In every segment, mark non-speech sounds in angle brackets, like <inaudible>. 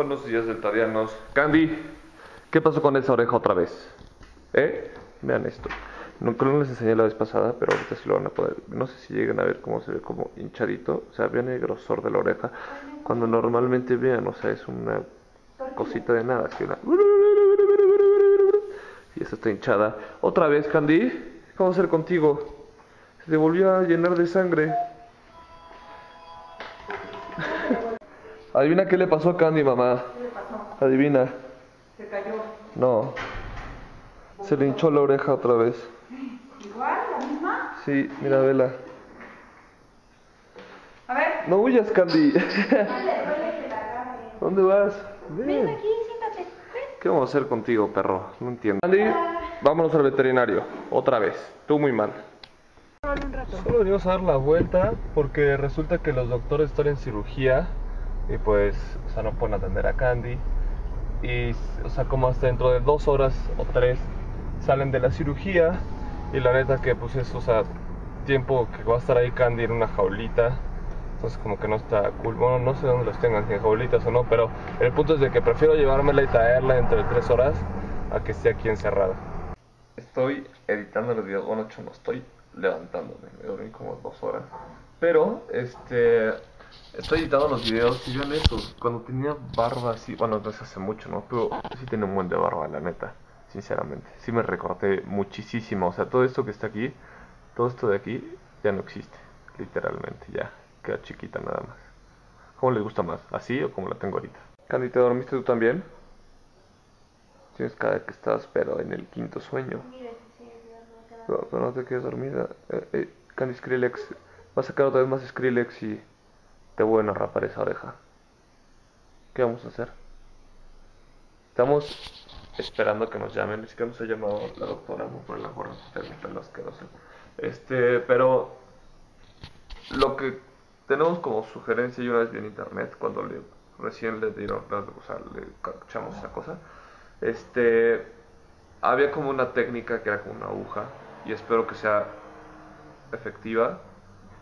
Buenos días, deltarianos. Candy, ¿qué pasó con esa oreja otra vez? ¿Eh? Vean esto. No, creo que no les enseñé la vez pasada, pero ahorita sí lo van a poder. No sé si llegan a ver cómo se ve como hinchadito. O sea, vean el grosor de la oreja. Cuando normalmente vean, o sea, es una cosita de nada. Así. Y esta está hinchada. Otra vez, Candy. ¿Qué vamos a hacer contigo? Se volvió a llenar de sangre. Adivina qué le pasó a Candy, mamá. ¿Qué le pasó? Adivina. Se cayó. No. Se le hinchó la oreja otra vez. ¿Igual? ¿La misma? Sí, mira, vela. A ver. No huyas, Candy. Dale, <laughs> duele que la agarre. ¿Dónde vas? Ven Ven. aquí, siéntate. Ven. ¿Qué vamos a hacer contigo, perro? No entiendo. Candy, vámonos al veterinario. Otra vez. Tú muy mal. Solo venimos a dar la vuelta porque resulta que los doctores están en cirugía y pues, o sea, no pueden atender a Candy. Y, o sea, como hasta dentro de dos horas o tres salen de la cirugía y la neta que pues es, o sea, tiempo que va a estar ahí Candy en una jaulita. Entonces como que no está cool. Bueno, no sé dónde los tengan, si en jaulitas o no, pero el punto es de que prefiero llevármela y traerla dentro de tres horas a que esté aquí encerrada. Estoy editando los videos, bueno, hecho no estoy levantándome, me dormí como dos horas. Pero, este, estoy editando los videos y vean esto, cuando tenía barba así, bueno, no es hace mucho, ¿no? Pero sí tenía un buen de barba, la neta, sinceramente. Sí me recorté muchísimo, o sea, todo esto que está aquí, todo esto de aquí, ya no existe, literalmente, ya, queda chiquita nada más. ¿Cómo les gusta más? ¿Así o como la tengo ahorita? Candy, ¿te dormiste tú también? Tienes cara que estás, pero en el quinto sueño. Pero, pero no te quedes dormida. Eh, eh, Candy Skrillex, va a sacar otra vez más Skrillex y te vuelven a rapar esa oreja. ¿Qué vamos a hacer? Estamos esperando que nos llamen. Es que nos ha llamado la doctora, por la gorra, el pelo asqueroso. Este, pero lo que tenemos como sugerencia, yo una vez vi en internet, cuando le, recién le dieron, o sea, le echamos esa cosa, este, había como una técnica que era como una aguja, y espero que sea efectiva,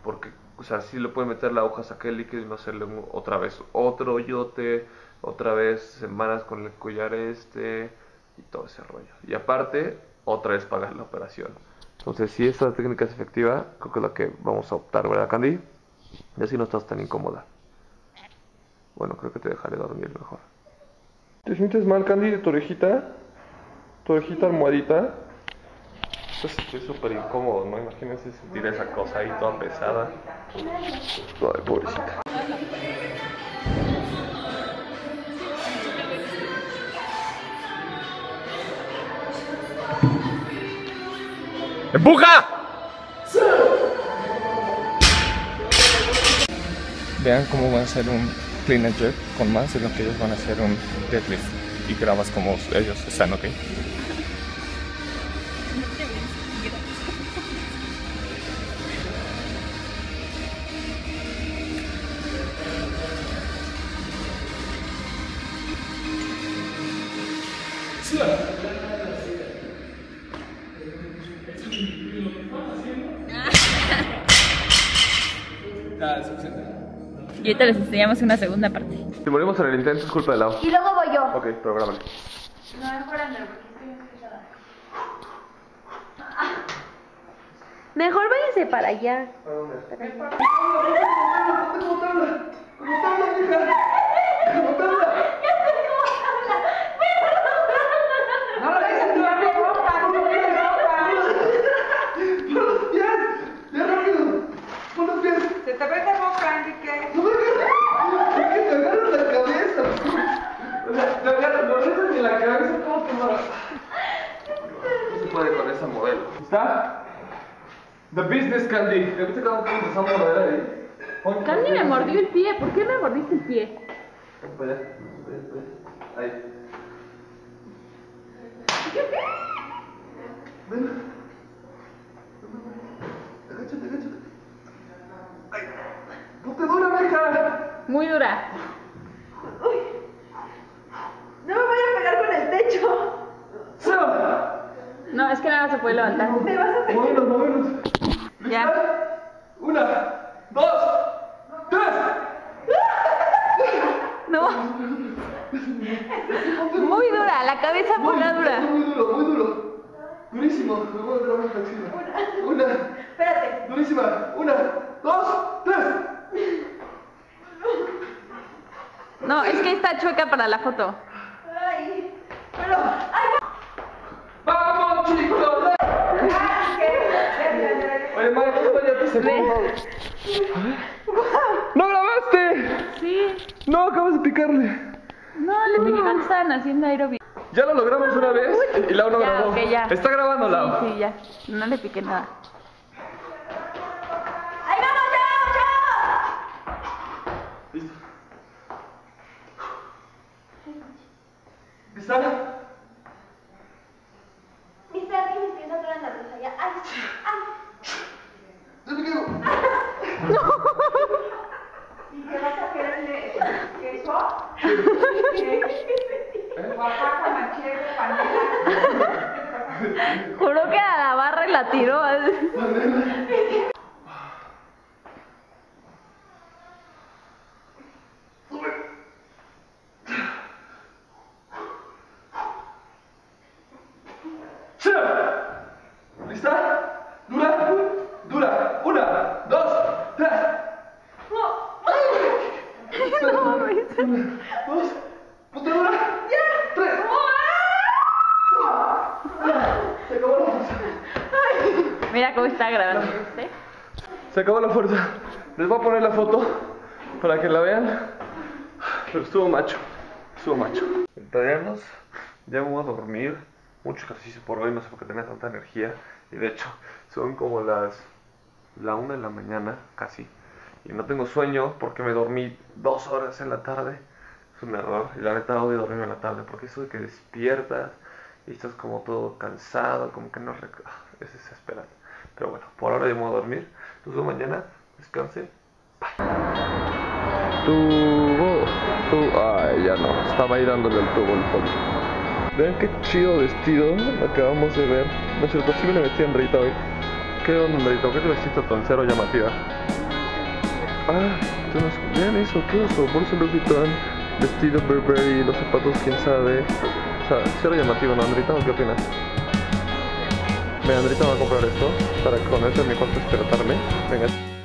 porque, o sea, si le pueden meter la aguja, saqué el líquido y no hacerle un- otra vez otro hoyote, otra vez semanas con el collar este, y todo ese rollo. Y aparte, otra vez pagar la operación. Entonces, si esta técnica es efectiva, creo que es la que vamos a optar, ¿verdad, Candy? Y así no estás tan incómoda. Bueno, creo que te dejaré dormir mejor. ¿Te sientes mal, Candy, de tu orejita? ¿Tu orejita almohadita? Pues estoy súper incómodo, ¿no? Imagínense sentir esa cosa ahí toda pesada. Ay, pobrecita. ¡Empuja! Vean cómo van a hacer un clean and jerk con más de lo que ellos van a hacer un deadlift. Y grabas como ellos están, ¿ok? Y ahorita les enseñamos una segunda parte. Si morimos en el intento es culpa de Lau. Y luego voy yo. Ok, prográmale. No, mejor Ander, porque estoy pesada. Mejor váyanse para allá. No lo vayas a tirar de ropa, no me de ropa. ¡Ya rápido! ¡Pon los pies! Se te ve de ropa, Enrique. ¡No me agarras! ¡Es que te agarras la cabeza! O sea, te agarras, no agarras ni la cabeza, ¿cómo te va? No se ¿Está? The Business Candy. ¿Te viste cómo pones esa modelo ahí? Pon- Candy me mordió el pie. ¿Por qué me mordiste el pie? Allá, para allá. Ahí. Ven. Agáchate, agáchate. Ay. ¡Ponte dura, mija! Muy dura. No me voy a pegar con el techo. ¡Sal! No, es que nada se puede levantar. Me vas a. Ya. Una, dos, tres. <laughs> No. La cabeza ponla dura. Muy duro, muy duro. Durísimo. Me voy a dar una flexión. Una. Espérate. Durísima. Una, dos, tres. No, es que está chueca para la foto. Ay. Pero. Ay, ¡Vamos, chicos! Oye, Maya, ¡No grabaste! Sí. No, acabas de picarle. No, le dije que estaban haciendo aeróbic. Ya lo logramos una vez y Lau no Ya, grabó. ok, ya. Está grabando, Lau. Sí, sí, ya. No le piqué nada. ¡Ahí vamos, ya vamos, ya vamos! Listo. ¿Lista? Mister, aquí me estoy atorando la risa ya. ¡Ay! ¡Ay! ¡Ya me quedo! ¿Y qué vas a quererle? ¿Queso? Oaxaca, manchego, panela. Juró que a la barra y la tiró. ¿Lista? Mira cómo está grabando. ¿sí? Se acabó la fuerza. Les voy a poner la foto para que la vean. Pero estuvo macho. Estuvo macho. Italianos, ya me voy a dormir. Mucho ejercicio por hoy, no sé por qué tenía tanta energía. Y de hecho, son como las la una de la mañana, casi. Y no tengo sueño porque me dormí dos horas en la tarde. Es un error. Y la neta odio dormirme en la tarde porque eso de que despiertas y estás como todo cansado, como que no rec- ah, es desesperante. Pero bueno, por ahora ya me voy a dormir. Nos vemos mañana. Descansen. Tubo, tubo. Ay, ya no. Estaba ahí dándole el tubo el fondo. Vean qué chido vestido acabamos de ver. No es cierto, sí me le metí a Andreita hoy. ¿Qué onda, Andreita? ¿Qué te vestiste tan cero llamativa? Ah, tú no- vean eso, qué oso. Bolsa Louis Vuitton, vestido Burberry, los zapatos, quién sabe. Sea, cero llamativo, ¿no, Andreita? ¿O qué opinas? Ve, Andreita va a comprar esto para con eso en mi despertarme. Venga.